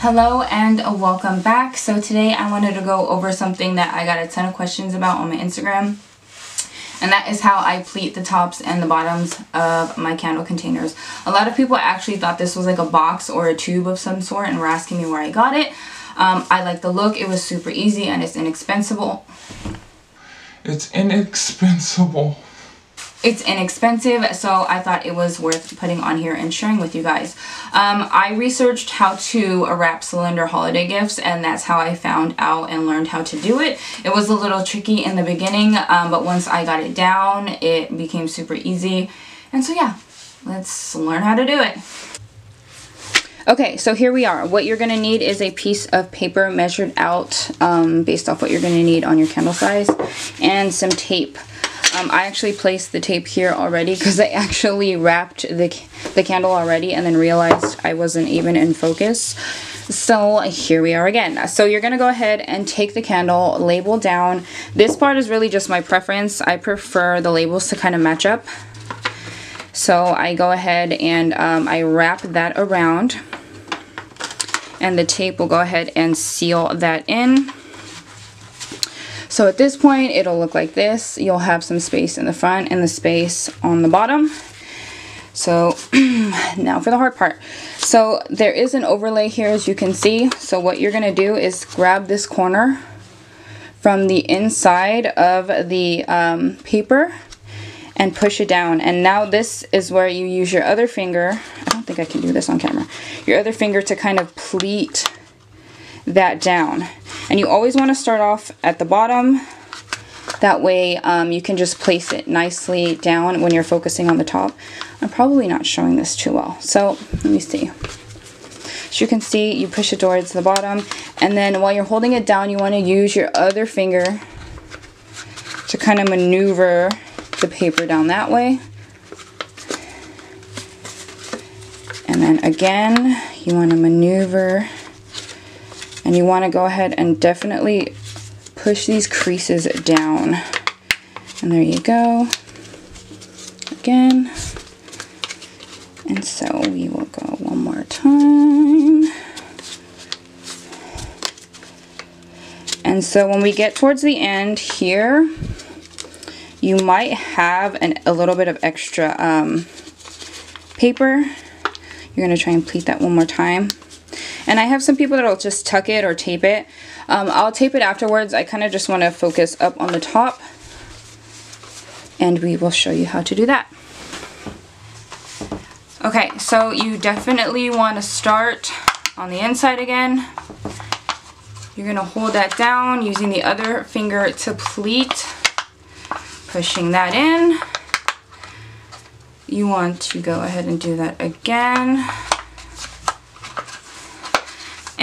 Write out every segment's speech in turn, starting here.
Hello and welcome back. So today I wanted to go over something that I got a ton of questions about on my Instagram. And that is how I pleat the tops and the bottoms of my candle containers. A lot of people actually thought this was like a box or a tube of some sort and were asking me where I got it. Um, I like the look. It was super easy and it's inexpensive. It's inexpensive it's inexpensive so I thought it was worth putting on here and sharing with you guys. Um, I researched how to wrap cylinder holiday gifts and that's how I found out and learned how to do it. It was a little tricky in the beginning um, but once I got it down it became super easy and so yeah let's learn how to do it. Okay, so here we are. What you're going to need is a piece of paper measured out um, based off what you're going to need on your candle size and some tape. Um, I actually placed the tape here already because I actually wrapped the, the candle already and then realized I wasn't even in focus. So here we are again. So you're going to go ahead and take the candle, label down. This part is really just my preference. I prefer the labels to kind of match up. So I go ahead and um, I wrap that around and the tape will go ahead and seal that in. So at this point, it'll look like this. You'll have some space in the front and the space on the bottom. So now for the hard part. So there is an overlay here as you can see. So what you're gonna do is grab this corner from the inside of the um, paper and push it down. And now this is where you use your other finger. I don't think I can do this on camera. Your other finger to kind of pleat that down. And you always want to start off at the bottom. That way um, you can just place it nicely down when you're focusing on the top. I'm probably not showing this too well. So let me see. As you can see, you push it towards the bottom. And then while you're holding it down, you want to use your other finger to kind of maneuver the paper down that way. And then again, you want to maneuver and you want to go ahead and definitely push these creases down. And there you go. Again. And so we will go one more time. And so when we get towards the end here, you might have an, a little bit of extra um, paper. You're going to try and pleat that one more time. And I have some people that'll just tuck it or tape it. Um, I'll tape it afterwards. I kind of just want to focus up on the top. And we will show you how to do that. Okay, so you definitely want to start on the inside again. You're going to hold that down using the other finger to pleat, pushing that in. You want to go ahead and do that again.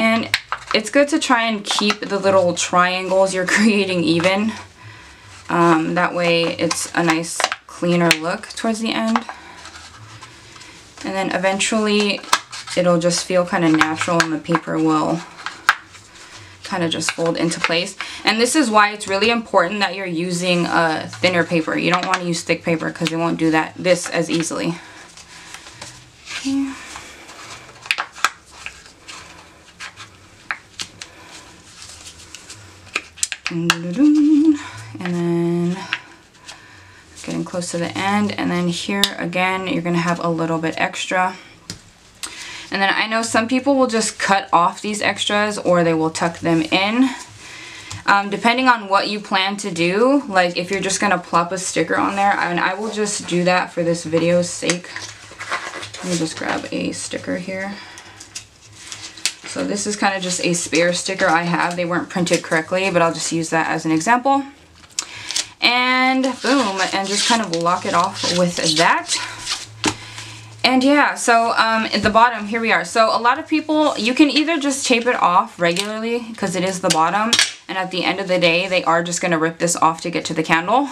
And it's good to try and keep the little triangles you're creating even. Um, that way it's a nice cleaner look towards the end. And then eventually it'll just feel kind of natural and the paper will kind of just fold into place. And this is why it's really important that you're using a thinner paper. You don't want to use thick paper because it won't do that this as easily. And then getting close to the end. And then here again, you're going to have a little bit extra. And then I know some people will just cut off these extras or they will tuck them in. Um, depending on what you plan to do, like if you're just going to plop a sticker on there, and I will just do that for this video's sake. Let me just grab a sticker here. So this is kind of just a spare sticker I have. They weren't printed correctly, but I'll just use that as an example. And boom, and just kind of lock it off with that. And yeah, so um, at the bottom, here we are. So a lot of people, you can either just tape it off regularly because it is the bottom. And at the end of the day, they are just going to rip this off to get to the candle.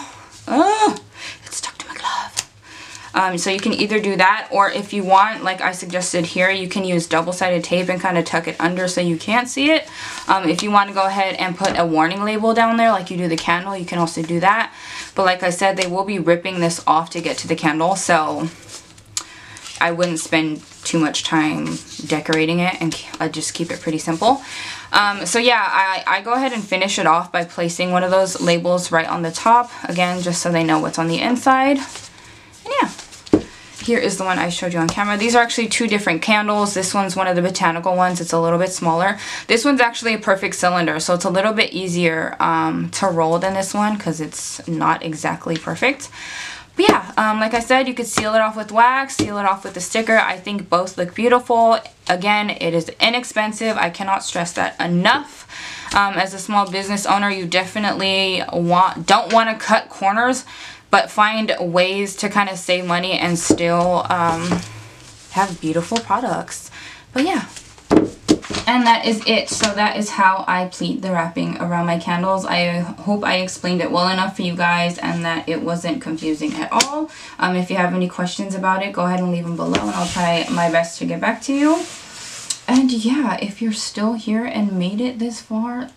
Oh, it's stuck. Um, so you can either do that or if you want, like I suggested here, you can use double-sided tape and kind of tuck it under so you can't see it. Um, if you want to go ahead and put a warning label down there like you do the candle, you can also do that. But like I said, they will be ripping this off to get to the candle. So I wouldn't spend too much time decorating it and I just keep it pretty simple. Um, so yeah, I, I go ahead and finish it off by placing one of those labels right on the top. Again, just so they know what's on the inside. And yeah, here is the one I showed you on camera. These are actually two different candles. This one's one of the botanical ones. It's a little bit smaller. This one's actually a perfect cylinder, so it's a little bit easier um, to roll than this one because it's not exactly perfect. But yeah, um, like I said, you could seal it off with wax, seal it off with a sticker. I think both look beautiful. Again, it is inexpensive. I cannot stress that enough. Um, as a small business owner, you definitely want don't want to cut corners, but find ways to kind of save money and still um, have beautiful products. But yeah, and that is it. So that is how I pleat the wrapping around my candles. I hope I explained it well enough for you guys and that it wasn't confusing at all. Um, if you have any questions about it, go ahead and leave them below and I'll try my best to get back to you. And yeah, if you're still here and made it this far,